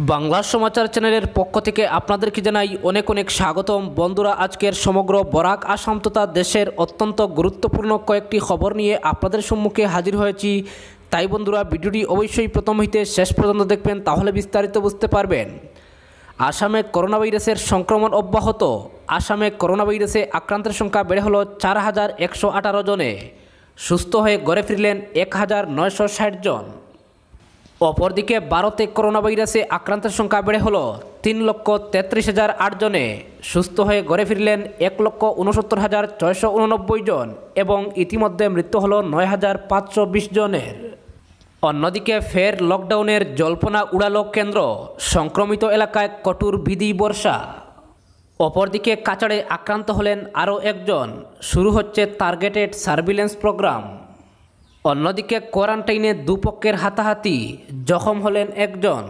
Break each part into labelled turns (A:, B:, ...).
A: বাংলা সমাচার চ্যানেলের পক্ষ থেকে আপনাদেরকে জানাই অনেক অনেক স্বাগতম। বন্ধুরা, আজকের সমগ্র বরাক আসাম তথা দেশের অত্যন্ত গুরুত্বপূর্ণ কয়েকটি খবর নিয়ে আপনাদের সম্মুখে হাজির হয়েছি। তাই বন্ধুরা, ভিডিওটি অবশ্যই প্রথম হইতে শেষ পর্যন্ত দেখবেন, তাহলে বিস্তারিত বুঝতে পারবেন। আসামে করোনা ভাইরাসের সংক্রমণ অব্যাহত। আসামে করোনা ভাইরাসে আক্রান্তের সংখ্যা বেড়ে হলো চার হাজার একশো আঠারো জনে। সুস্থ হয়ে গড়ে ফিরলেন এক হাজার নয়শো ষাট জন। অপরদিকে ভারতে করোনা ভাইরাসে আক্রান্তের সংখ্যা বেড়ে হলো তিন লক্ষ তেত্রিশ হাজার আট জনে। সুস্থ হয়ে ঘরে ফিরলেন এক লক্ষ উনসত্তর হাজার ছয়শো উননব্বই জন এবং ইতিমধ্যে মৃত্যু হলো নয় হাজার পাঁচশো বিশ জনের। অন্যদিকে ফের লকডাউনের জল্পনা উড়ালো কেন্দ্র, সংক্রমিত এলাকায় কঠোর বিধি বর্ষা। অপরদিকে কাচাড়ে আক্রান্ত হলেন আরও একজন। শুরু হচ্ছে টার্গেটেড সার্ভিলেন্স প্রোগ্রাম অন্যদিকে কোয়ারান্টাইনে দুপক্ষের হাতাহাতি জখম হলেন একজন।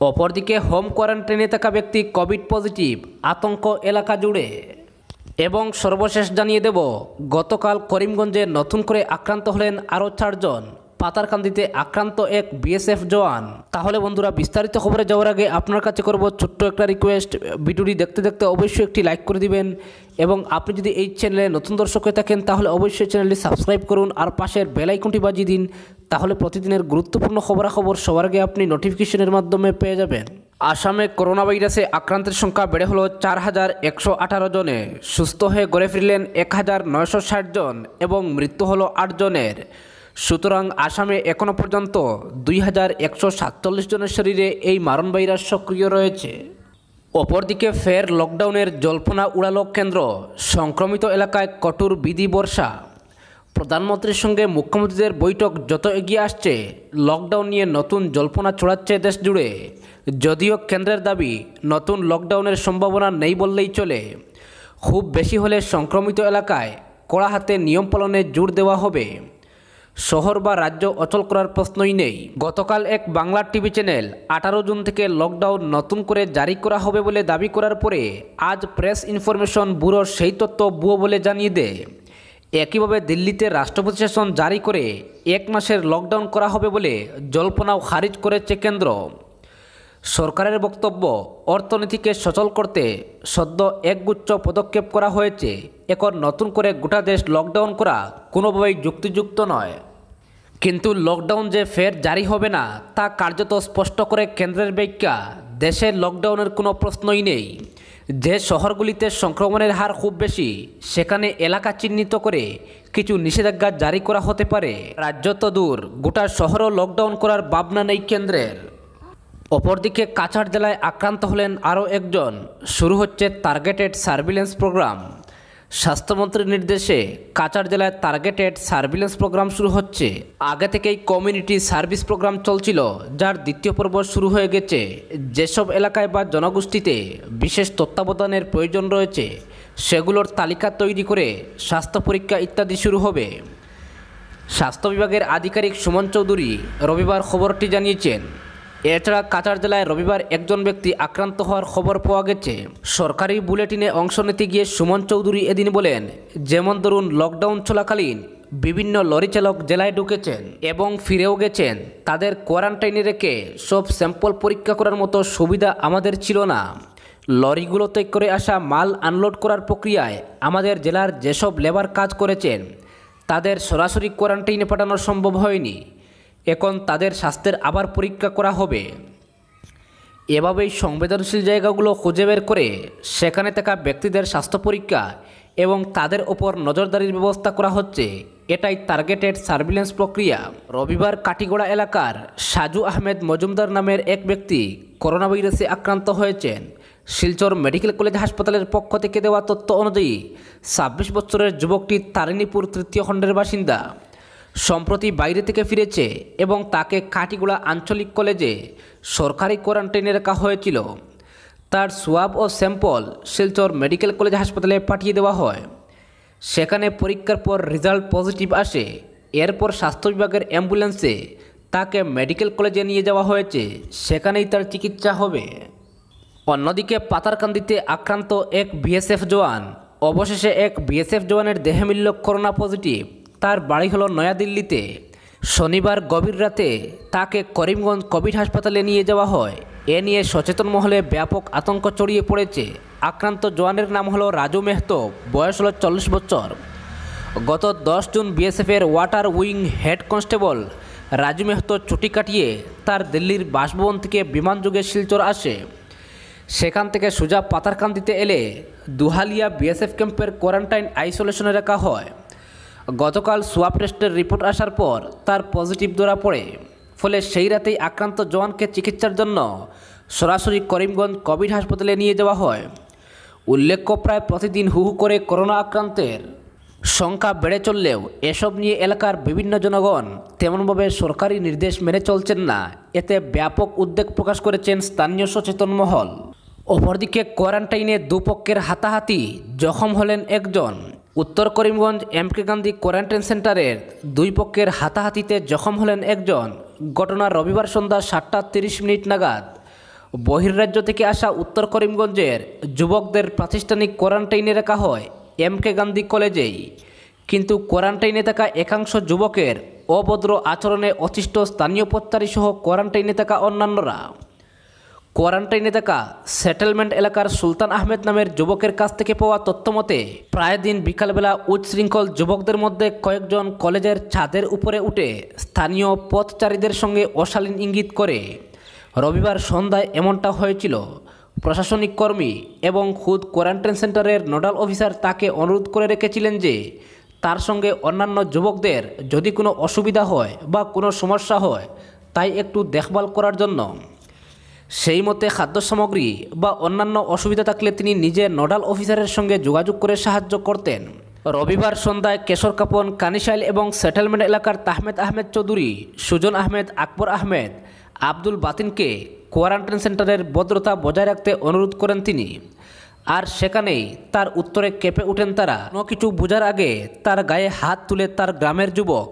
A: অপরদিকে হোম কোয়ারেন্টাইনে থাকা ব্যক্তি কোভিড পজিটিভ আতঙ্ক এলাকা জুড়ে। এবং সর্বশেষ জানিয়ে দেব, গতকাল করিমগঞ্জে নতুন করে আক্রান্ত হলেন আরও চারজন। পাতারকান্দিতে আক্রান্ত এক বিএসএফ জওয়ান। তাহলে বন্ধুরা, বিস্তারিত খবরে যাওয়ার আগে আপনার কাছে করব ছোট্ট একটা রিকোয়েস্ট ভিডিওটি দেখতে দেখতে অবশ্যই একটি লাইক করে দিবেন এবং আপনি যদি এই চ্যানেলে নতুন দর্শক হয়ে থাকেন, তাহলে অবশ্যই চ্যানেলটি সাবস্ক্রাইব করুন আর পাশের বেল আইকনটি বাজিয়ে দিন, তাহলে প্রতিদিনের গুরুত্বপূর্ণ খবরাখবর সবার আগে আপনি নোটিফিকেশনের মাধ্যমে পেয়ে যাবেন। আসামে করোনা ভাইরাসে আক্রান্তের সংখ্যা বেড়ে হলো চার হাজার একশো আঠারো জনে। সুস্থ হয়ে গড়ে ফিরলেন এক হাজার নয়শো ষাট জন এবং মৃত্যু হলো আট জনের। সুতরাং আসামে এখনও পর্যন্ত দুই হাজার একশো সাতচল্লিশ জনের শরীরে এই মারণ ভাইরাস সক্রিয় রয়েছে। অপরদিকে ফের লকডাউনের জল্পনা উড়ালো কেন্দ্র, সংক্রমিত এলাকায় কঠোর বিধি বর্ষা। প্রধানমন্ত্রীর সঙ্গে মুখ্যমন্ত্রীদের বৈঠক যত এগিয়ে আসছে, লকডাউন নিয়ে নতুন জল্পনা ছড়াচ্ছে দেশ জুড়ে। যদিও কেন্দ্রের দাবি, নতুন লকডাউনের সম্ভাবনা নেই বললেই চলে। খুব বেশি হলে সংক্রমিত এলাকায় কড়া হাতে নিয়ম পালনে জোর দেওয়া হবে। শহর বা রাজ্য অচল করার প্রশ্নই নেই। গতকাল এক বাংলা টিভি চ্যানেল আঠারো জুন থেকে লকডাউন নতুন করে জারি করা হবে বলে দাবি করার পরে আজ প্রেস ইনফরমেশন ব্যুরোর সেই তথ্য বুয়ো বলে জানিয়ে দেয়। একইভাবে দিল্লিতে রাষ্ট্রপতি শাসন জারি করে এক মাসের লকডাউন করা হবে বলে জল্পনাও খারিজ করেছে কেন্দ্র। সরকারের বক্তব্য, অর্থনীতিকে সচল করতে সদ্য একগুচ্ছ পদক্ষেপ করা হয়েছে। এখন নতুন করে গোটা দেশ লকডাউন করা কোনোভাবেই যুক্তিযুক্ত নয়। কিন্তু লকডাউন যে ফের জারি হবে না, তা কার্যত স্পষ্ট করে কেন্দ্রের ব্যাখ্যা, দেশে লকডাউনের কোনো প্রশ্নই নেই। যে শহরগুলিতে সংক্রমণের হার খুব বেশি, সেখানে এলাকা চিহ্নিত করে কিছু নিষেধাজ্ঞা জারি করা হতে পারে। রাজ্য তো দূর, গোটা শহরও লকডাউন করার ভাবনা নেই কেন্দ্রের। অপরদিকে কাছাড় জেলায় আক্রান্ত হলেন আরও একজন। শুরু হচ্ছে টার্গেটেড সার্ভিলেন্স প্রোগ্রাম স্বাস্থ্যমন্ত্রীর নির্দেশে কাছাড় জেলায় টার্গেটেড সার্ভিলেন্স প্রোগ্রাম শুরু হচ্ছে। আগে থেকেই কমিউনিটি সার্ভিস প্রোগ্রাম চলছিল, যার দ্বিতীয় পর্ব শুরু হয়ে গেছে। যেসব এলাকায় বা জনগোষ্ঠীতে বিশেষ তত্ত্বাবধানের প্রয়োজন রয়েছে, সেগুলোর তালিকা তৈরি করে স্বাস্থ্য পরীক্ষা ইত্যাদি শুরু হবে। স্বাস্থ্য বিভাগের আধিকারিক সুমন চৌধুরী রবিবার খবরটি জানিয়েছেন। এছাড়া কাছাড় জেলায় রবিবার একজন ব্যক্তি আক্রান্ত হওয়ার খবর পাওয়া গেছে। সরকারি বুলেটিনে অংশ নিতে গিয়ে সুমন চৌধুরী এদিন বলেন, যেমন ধরুন লকডাউন চলাকালীন বিভিন্ন লরি চালক জেলায় ঢুকেছেন এবং ফিরেও গেছেন। তাদের কোয়ারেন্টাইনে রেখে সব স্যাম্পল পরীক্ষা করার মতো সুবিধা আমাদের ছিল না। লরিগুলোতে করে আসা মাল আনলোড করার প্রক্রিয়ায় আমাদের জেলার যেসব লেবার কাজ করেছেন, তাদের সরাসরি কোয়ারেন্টাইনে পাঠানো সম্ভব হয়নি। এখন তাদের স্বাস্থ্যের আবার পরীক্ষা করা হবে। এভাবেই সংবেদনশীল জায়গাগুলো খুঁজে বের করে সেখানে থাকা ব্যক্তিদের স্বাস্থ্য পরীক্ষা এবং তাদের ওপর নজরদারির ব্যবস্থা করা হচ্ছে। এটাই টার্গেটেড সার্ভিলেন্স প্রক্রিয়া। রবিবার কাটিগোড়া এলাকার সাজু আহমেদ মজুমদার নামের এক ব্যক্তি করোনা ভাইরাসে আক্রান্ত হয়েছেন। শিলচর মেডিকেল কলেজ হাসপাতালের পক্ষ থেকে দেওয়া তথ্য অনুযায়ী ছাব্বিশ বছরের যুবকটি তারিণীপুর তৃতীয় খণ্ডের বাসিন্দা। সম্প্রতি বাইরে থেকে ফিরেছে এবং তাকে কাটিগুড়া আঞ্চলিক কলেজে সরকারি কোয়ারেন্টাইনে রাখা হয়েছিল। তার সোয়াব ও স্যাম্পল শিলচর মেডিকেল কলেজ হাসপাতালে পাঠিয়ে দেওয়া হয়। সেখানে পরীক্ষার পর রেজাল্ট পজিটিভ আসে। এরপর স্বাস্থ্য বিভাগের অ্যাম্বুলেন্সে তাকে মেডিকেল কলেজে নিয়ে যাওয়া হয়েছে। সেখানেই তার চিকিৎসা হবে। অন্যদিকে পাতারকান্দিতে আক্রান্ত এক বিএসএফ জওয়ান, অবশেষে এক বিএসএফ জওয়ানের দেহে মিলল করোনা পজিটিভ। তার বাড়ি হলো নয়াদিল্লিতে। শনিবার গভীর রাতে তাকে করিমগঞ্জ কোভিড হাসপাতালে নিয়ে যাওয়া হয়। এ নিয়ে সচেতন মহলে ব্যাপক আতঙ্ক ছড়িয়ে পড়েছে। আক্রান্ত জওয়ানের নাম হলো রাজু মেহতো, বয়স হলো চল্লিশ বছর। গত দশ জুন বিএসএফের water wing head constable Raju Mehto ছুটি কাটিয়ে তার দিল্লির বাসভবন থেকে বিমানযোগে শিলচর আসে। সেখান থেকে সোজা পাতারকান্দিতে এলে দুহালিয়া বিএসএফ ক্যাম্পের কোয়ারেন্টাইন আইসোলেশনে রাখা হয়। গতকাল সোয়াব টেস্টের রিপোর্ট আসার পর তার পজিটিভ ধরা পড়ে। ফলে সেই রাতেই আক্রান্ত জওয়ানকে চিকিৎসার জন্য সরাসরি করিমগঞ্জ কোভিড হাসপাতালে নিয়ে যাওয়া হয়। উল্লেখ্য, প্রায় প্রতিদিন হু হু করে করোনা আক্রান্তের সংখ্যা বেড়ে চললেও এসব নিয়ে এলাকার বিভিন্ন জনগণ তেমনভাবে সরকারি নির্দেশ মেনে চলছেন না। এতে ব্যাপক উদ্বেগ প্রকাশ করেছেন স্থানীয় সচেতন মহল। অপরদিকে কোয়ারেন্টাইনে দুপক্ষের হাতাহাতি জখম হলেন একজন। উত্তর Karimganj M K Gandhi quarantine সেন্টারের দুই পক্ষের হাতাহাতিতে জখম হলেন একজন। ঘটনা রবিবার সন্ধ্যা সাতটা তিরিশ মিনিট নাগাদ। বহির্রাজ্য থেকে আসা উত্তর করিমগঞ্জের যুবকদের প্রাতিষ্ঠানিক কোয়ারেন্টাইনে রাখা হয় এম কে গান্ধী কলেজেই। কিন্তু কোয়ারেন্টাইনে থাকা একাংশ যুবকের অভদ্র আচরণে অতিষ্ঠ স্থানীয় পত্তারি সহ কোয়ারেন্টাইনে থাকা অন্যান্যরা। কোয়ারেন্টাইনে থাকা সেটেলমেন্ট এলাকার সুলতান আহমেদ নামের যুবকের কাছ থেকে পাওয়া তথ্যমতে প্রায় দিন বিকালবেলা উচ্ছৃঙ্খল যুবকদের মধ্যে কয়েকজন কলেজের ছাদের উপরে উঠে স্থানীয় পথচারীদের সঙ্গে অশালীন ইঙ্গিত করে। রবিবার সন্ধ্যায় এমনটা হয়েছিল। প্রশাসনিক কর্মী এবং খুদ কোয়ারেন্টাইন সেন্টারের নোডাল অফিসার তাকে অনুরোধ করে রেখেছিলেন যে, তার সঙ্গে অন্যান্য যুবকদের যদি কোনো অসুবিধা হয় বা কোনো সমস্যা হয়, তাই একটু দেখভাল করার জন্য। সেই মতে খাদ্য সামগ্রী বা অন্যান্য অসুবিধা থাকলে তিনি নিজে নোডাল অফিসারের সঙ্গে যোগাযোগ করে সাহায্য করতেন। রবিবার সন্ধ্যায় কেশর কাপন, কানিশাইল এবং সেটেলমেন্ট এলাকার তাহমেদ আহমেদ চৌধুরী, সুজন আহমেদ, আকবর আহমেদ, আব্দুল বাতিনকে কোয়ারেন্টাইন সেন্টারের ভদ্রতা বজায় রাখতে অনুরোধ করেন তিনি। আর সেখানেই তার উত্তরে কেঁপে ওঠেন তারা। কোনো কিছু বোঝার আগে তার গায়ে হাত তুলে তার গ্রামের যুবক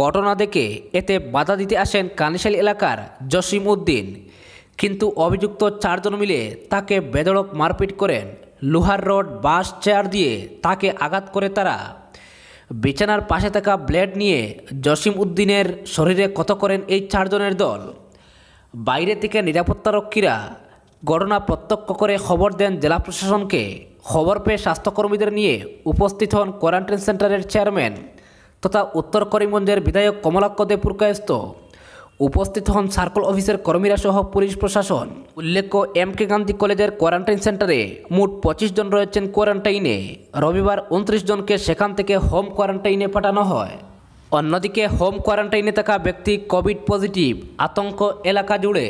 A: ঘটনা দেখে এতে বাধা দিতে আসেন কানিশাইল এলাকার জসিম উদ্দিন। কিন্তু অভিযুক্ত চারজন মিলে তাকে বেদড়ক মারপিট করেন লোহার রড, বাঁশ, চেয়ার দিয়ে তাকে আঘাত করে তারা। বিছানার পাশে থাকা ব্লেড নিয়ে জসিম উদ্দিনের শরীরে কত করেন এই চারজনের দল। বাইরে থেকে নিরাপত্তারক্ষীরা ঘটনা প্রত্যক্ষ করে খবর দেন জেলা প্রশাসনকে। খবর পেয়ে স্বাস্থ্যকর্মীদের নিয়ে উপস্থিত হন কোয়ারেন্টাইন সেন্টারের চেয়ারম্যান তথা উত্তর করিমগঞ্জের বিধায়ক কমলাক্ষ দে পুরকায়স্ত উপস্থিত হন সার্কল অফিসের কর্মীরা সহ পুলিশ প্রশাসন। উল্লেখ্য এম কে গান্ধী কলেজের কোয়ারেন্টাইন সেন্টারে মোট পঁচিশ জন রয়েছেন কোয়ারেন্টাইনে। রবিবার উনত্রিশ জনকে সেখান থেকে হোম কোয়ারেন্টাইনে পাঠানো হয়। অন্যদিকে হোম কোয়ারেন্টাইনে থাকা ব্যক্তি কোভিড পজিটিভ, আতঙ্ক এলাকা জুড়ে।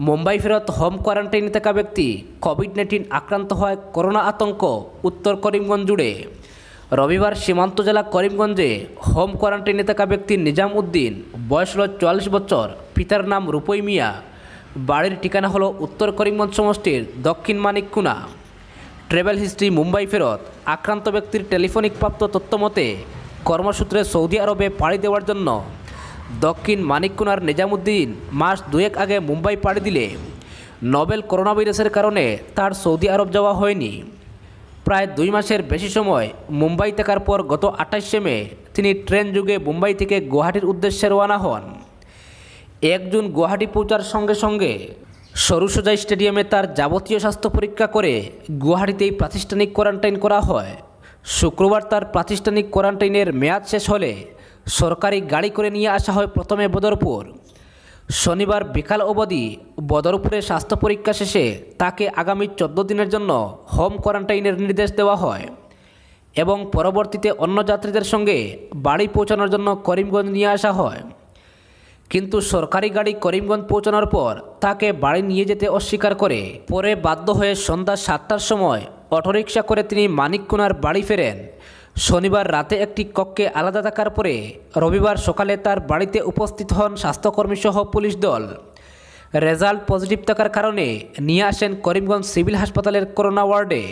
A: মুম্বাই ফেরত হোম কোয়ারেন্টাইনে থাকা ব্যক্তি কোভিড নাইন্টিন আক্রান্ত হয় করোনা আতঙ্ক, উত্তর করিমগঞ্জ জুড়ে। রবিবার সীমান্ত জেলা করিমগঞ্জে হোম কোয়ারেন্টাইনে থাকা ব্যক্তি নিজাম উদ্দিন বয়স হল চুয়াল্লিশ বছর, পিতার নাম রূপই মিয়া। বাড়ির ঠিকানা হলো উত্তর করিমগঞ্জ সমষ্টির দক্ষিণ মানিককুনা। ট্রেভেল হিস্ট্রি মুম্বাই ফেরত। আক্রান্ত ব্যক্তির টেলিফোনিক প্রাপ্ত তথ্য মতে, কর্মসূত্রে সৌদি আরবে পাড়ি দেওয়ার জন্য দক্ষিণ মানিককুনার নিজামুদ্দিন মাস দুয়েক আগে মুম্বাই পাড়ি দিলে। নোবেল করোনা ভাইরাসের কারণে তার সৌদি আরব যাওয়া হয়নি। প্রায় দুই মাসের বেশি সময় মুম্বাই থাকার পর গত আঠাশে মে তিনি ট্রেন যুগে মুম্বাই থেকে গুয়াহাটির উদ্দেশ্যে রওনা হন। একজন গুয়াহাটি পৌঁছার সঙ্গে সঙ্গে সরুসজাই স্টেডিয়ামে তার যাবতীয় স্বাস্থ্য পরীক্ষা করে গুয়াহাটিতেই প্রাতিষ্ঠানিক কোয়ারেন্টাইন করা হয়। শুক্রবার তার প্রাতিষ্ঠানিক কোয়ারেন্টাইনের মেয়াদ শেষ হলে সরকারি গাড়ি করে নিয়ে আসা হয় প্রথমে বদরপুর। শনিবার বিকাল অবধি বদরপুরে স্বাস্থ্য পরীক্ষা শেষে তাকে আগামী চোদ্দ দিনের জন্য হোম কোয়ারেন্টাইনের নির্দেশ দেওয়া হয় এবং পরবর্তীতে অন্য যাত্রীদের সঙ্গে বাড়ি পৌঁছানোর জন্য করিমগঞ্জ নিয়ে আসা হয়। কিন্তু সরকারি গাড়ি করিমগঞ্জ পৌঁছানোর পর তাকে বাড়ি নিয়ে যেতে অস্বীকার করে পরে বাধ্য হয়ে সন্ধ্যা সাতটার সময় অটোরিকশা করে তিনি মানিককুনার বাড়ি ফেরেন। শনিবার রাতে একটি কক্ষে আলাদা থাকার পরে রবিবার সকালে তার বাড়িতে উপস্থিত হন স্বাস্থ্যকর্মী সহ পুলিশ দল। রেজাল্ট পজিটিভ থাকার কারণে নিয়ে আসেন করিমগঞ্জ সিভিল হাসপাতালের করোনা ওয়ার্ডে।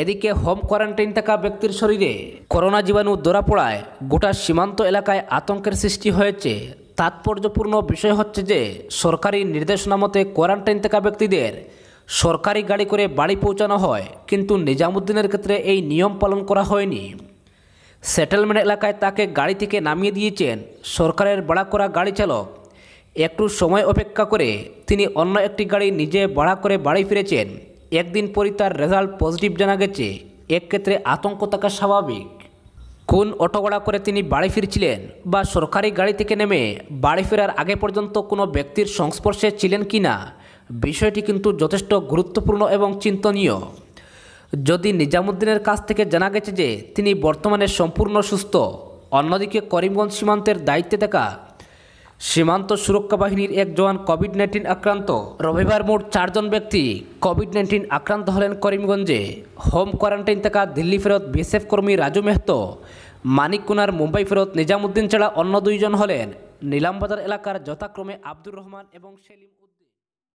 A: এদিকে হোম কোয়ারেন্টাইন থাকা ব্যক্তির শরীরে করোনা জীবাণু ধরা পড়ায় গোটা সীমান্ত এলাকায় আতঙ্কের সৃষ্টি হয়েছে। তাৎপর্যপূর্ণ বিষয় হচ্ছে যে সরকারি নির্দেশনা মতে কোয়ারেন্টাইন থাকা ব্যক্তিদের সরকারি গাড়ি করে বাড়ি পৌঁছানো হয়, কিন্তু নিজামুদ্দিনের ক্ষেত্রে এই নিয়ম পালন করা হয়নি। সেটেলমেন্ট এলাকায় তাকে গাড়ি থেকে নামিয়ে দিয়েছেন সরকারের ভাড়া করা গাড়ি চালক। একটু সময় অপেক্ষা করে তিনি অন্য একটি গাড়ি নিজে ভাড়া করে বাড়ি ফিরেছেন। একদিন পরই তার রেজাল্ট পজিটিভ জানা গেছে। এক্ষেত্রে আতঙ্ক থাকা স্বাভাবিক। কোন অটো ভাড়া করে তিনি বাড়ি ফিরছিলেন বা সরকারি গাড়ি থেকে নেমে বাড়ি ফেরার আগে পর্যন্ত কোনো ব্যক্তির সংস্পর্শে ছিলেন কি না বিষয়টি কিন্তু যথেষ্ট গুরুত্বপূর্ণ এবং চিন্তনীয়। যদি নিজামুদ্দিনের কাছ থেকে জানা গেছে যে তিনি বর্তমানে সম্পূর্ণ সুস্থ, অন্যদিকে করিমগঞ্জ সীমান্তের দায়িত্বে থাকা সীমান্ত সুরক্ষা বাহিনীর এক জওয়ান কোভিড নাইন্টিন আক্রান্ত, রবিবার মোট চারজন ব্যক্তি কোভিড নাইন্টিন আক্রান্ত হলেন করিমগঞ্জে। হোম কোয়ারেন্টাইন থাকা দিল্লি ফেরত বিএসএফ কর্মী রাজু মেহতো, মানিককুনার মুম্বাই ফেরত নিজামুদ্দিন ছাড়া অন্য দুইজন হলেন। নিলামবাজার এলাকার যথাক্রমে আব্দুর রহমান এবং সেলিম